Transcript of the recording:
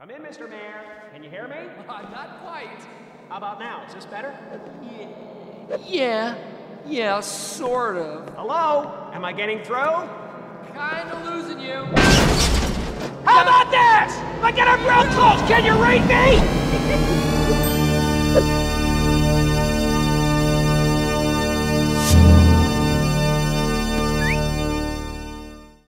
Come in, Mr. Mayor. Can you hear me? Uh, not quite. How about now? Is this better? Yeah, yeah, sort of. Hello? Am I getting through? Kinda losing you. How about this? I get a real close. Can you read me?